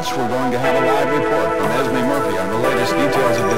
minutes, we're going to have a live report from Esme Murphy on the latest details of